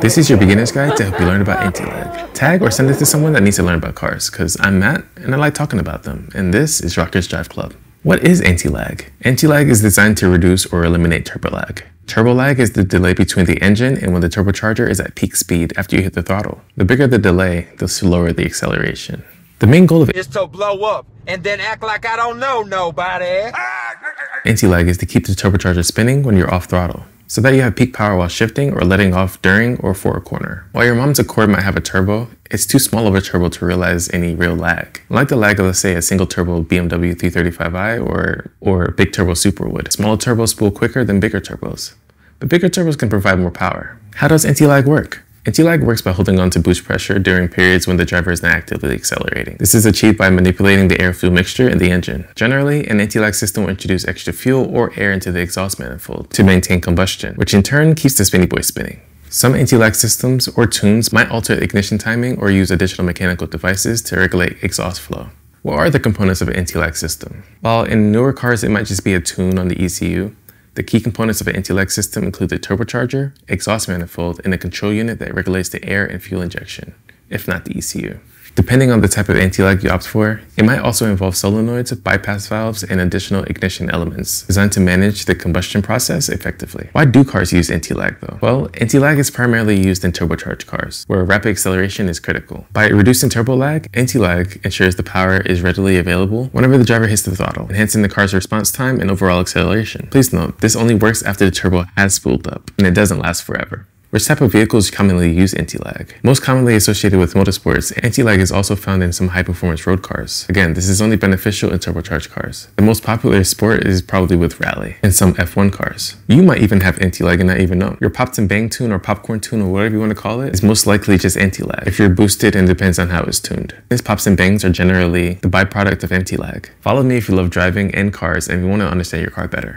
This is your beginner's guide to help you learn about anti-lag. Tag or send it to someone that needs to learn about cars, because I'm Matt and I like talking about them, and this is ROKR's Drive Club. What is anti-lag? Anti-lag is designed to reduce or eliminate turbo lag. Turbo lag is the delay between the engine and when the turbocharger is at peak speed after you hit the throttle. The bigger the delay, the slower the acceleration. The main goal of it is to blow up and then act like I don't know nobody. Ah! Anti-lag is to keep the turbocharger spinning when you're off throttle so that you have peak power while shifting or letting off during or for a corner. While your mom's Accord might have a turbo, it's too small of a turbo to realize any real lag. Like the lag of, let's say, a single turbo BMW 335i or, or big turbo Supra would. Smaller turbos spool quicker than bigger turbos. But bigger turbos can provide more power. How does anti-lag work? Anti-lag works by holding on to boost pressure during periods when the driver is not actively accelerating. This is achieved by manipulating the air-fuel mixture in the engine. Generally, an anti-lag system will introduce extra fuel or air into the exhaust manifold to maintain combustion, which in turn keeps the spinny boy spinning. Some anti-lag systems or tunes might alter ignition timing or use additional mechanical devices to regulate exhaust flow. What are the components of an anti-lag system? While in newer cars it might just be a tune on the ECU, the key components of an anti-lag system include the turbocharger, exhaust manifold, and a control unit that regulates the air and fuel injection, if not the ECU. Depending on the type of anti-lag you opt for, it might also involve solenoids, bypass valves, and additional ignition elements designed to manage the combustion process effectively. Why do cars use anti-lag though? Well, anti-lag is primarily used in turbocharged cars, where rapid acceleration is critical. By reducing turbo lag, anti-lag ensures the power is readily available whenever the driver hits the throttle, enhancing the car's response time and overall acceleration. Please note, this only works after the turbo has spooled up, and it doesn't last forever. Which type of vehicles commonly use anti-lag? Most commonly associated with motorsports, anti-lag is also found in some high-performance road cars. Again, this is only beneficial in turbocharged cars. The most popular sport is probably with rally and some F1 cars. You might even have anti-lag and not even know. Your pops and bang tune or popcorn tune or whatever you want to call it is most likely just anti-lag if you're boosted and depends on how it's tuned. These pops and bangs are generally the byproduct of anti-lag. Follow me if you love driving and cars and you want to understand your car better.